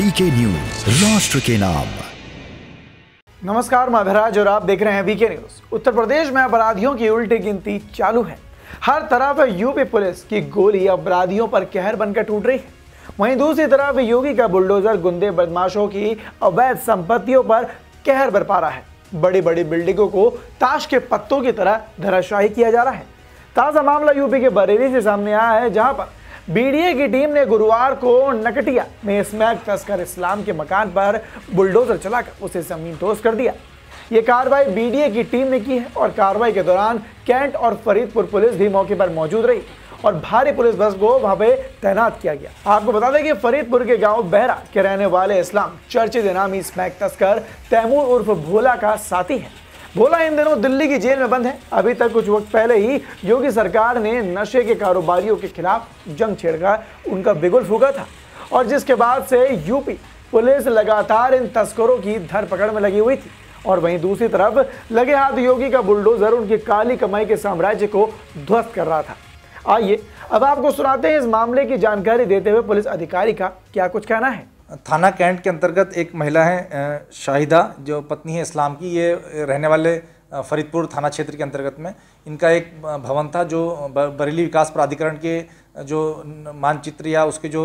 VK news राष्ट्र के नाम। नमस्कार, मैं अभिराज और आप देख रहे हैं वीके न्यूज़ उत्तर प्रदेश में अपराधियों की उल्टी गिनती चालू है। हर तरफ़ यूपी पुलिस की गोली अपराधियों पर कहर बनकर टूट रही है। वहीं दूसरी तरफ़ योगी का बुलडोजर गुंडे बदमाशों की अवैध संपत्तियों पर कहर बरपा रहा है। बड़ी बड़ी बिल्डिंगों को ताश के पत्तों की तरह धराशाही किया जा रहा है। ताज़ा मामला यूपी के बरेली से सामने आया है, जहाँ पर बीडीए की टीम ने गुरुवार को नकटिया में स्मैक तस्कर इस्लाम के मकान पर बुलडोजर चलाकर उसे ज़मीन दोस्त कर दिया। ये कार्रवाई बीडीए की टीम ने की है और कार्रवाई के दौरान कैंट और फरीदपुर पुलिस भी मौके पर मौजूद रही और भारी पुलिस बस को वहाँ पे तैनात किया गया। आपको बता दें कि फरीदपुर के गाँव बहरा के रहने वाले इस्लाम चर्चित इनामी स्मैक तस्कर तैमूर उर्फ़ भोला का साथी है। भोला इन दिनों दिल्ली की जेल में बंद है। अभी तक कुछ वक्त पहले ही योगी सरकार ने नशे के कारोबारियों के खिलाफ जंग छेड़कर उनका बिगुल फूका था। और जिसके बाद से यूपी पुलिस लगातार इन तस्करों की धरपकड़ में लगी हुई थी। और वहीं दूसरी तरफ़ लगे हाथ योगी का बुलडोजर उनकी काली कमाई के साम्राज्य को ध्वस्त कर रहा था। आइए, अब आपको सुनाते हैं इस मामले की जानकारी देते हुए पुलिस अधिकारी का क्या कुछ कहना है। थाना कैंट के अंतर्गत एक महिला है शाहिदा, जो पत्नी है इस्लाम की, ये रहने वाले फरीदपुर थाना क्षेत्र के अंतर्गत में। इनका एक भवन था जो बरेली विकास प्राधिकरण के जो मानचित्र या उसके जो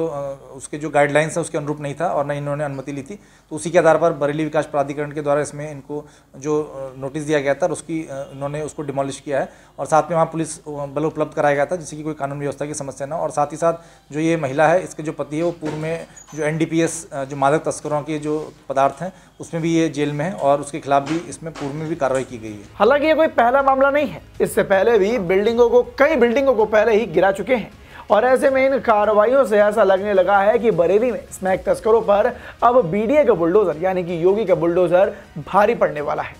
उसके जो गाइडलाइंस है, उसके अनुरूप नहीं था और न इन्होंने अनुमति ली थी। तो उसी के आधार पर बरेली विकास प्राधिकरण के द्वारा इसमें इनको जो नोटिस दिया गया था और उसकी इन्होंने उसको डिमोलिश किया है। और साथ में वहाँ पुलिस बल उपलब्ध कराया गया था जिससे कि कोई कानून व्यवस्था की समस्या ना और साथ ही साथ जो ये महिला है, इसके जो पति है, वो पूर्व में जो एनडीपीएस जो मादक तस्करों के जो पदार्थ हैं, उसमें भी ये जेल में है और उसके खिलाफ भी इसमें पूर्व में भी कार्रवाई की गई है। हालाँकि ये कोई पहला मामला नहीं है। इससे पहले भी बिल्डिंगों को, कई बिल्डिंगों को पहले ही गिरा चुके हैं। और ऐसे में इन कार्रवाइयों से ऐसा लगने लगा है कि बरेली में स्मैक तस्करों पर अब बीडीए का बुलडोजर, यानी कि योगी का बुलडोजर, भारी पड़ने वाला है।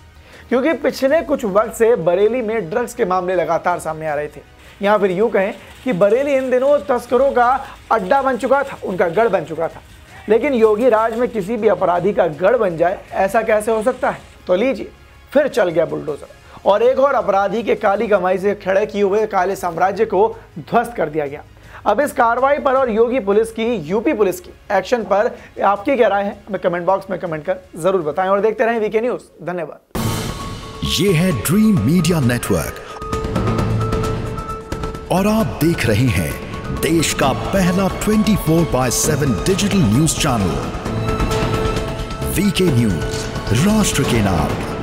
क्योंकि पिछले कुछ वक्त से बरेली में ड्रग्स के मामले लगातार सामने आ रहे थे। या फिर यूँ कहें कि बरेली इन दिनों तस्करों का अड्डा बन चुका था, उनका गढ़ बन चुका था। लेकिन योगी राज में किसी भी अपराधी का गढ़ बन जाए, ऐसा कैसे हो सकता है? तो लीजिए, फिर चल गया बुलडोजर। और एक और अपराधी के काली कमाई से खड़े किए हुए काले साम्राज्य को ध्वस्त कर दिया गया। अब इस कार्रवाई पर और योगी पुलिस की, यूपी पुलिस की एक्शन पर आपकी क्या राय है? हमें कमेंट बॉक्स में कमेंट कर ज़रूर बताएँ और देखते रहें वीके न्यूज़। धन्यवाद। ये है ड्रीम मीडिया नेटवर्क और आप देख रहे हैं देश का पहला 24 four by seven digital news channel VK news, राष्ट्र के नाम।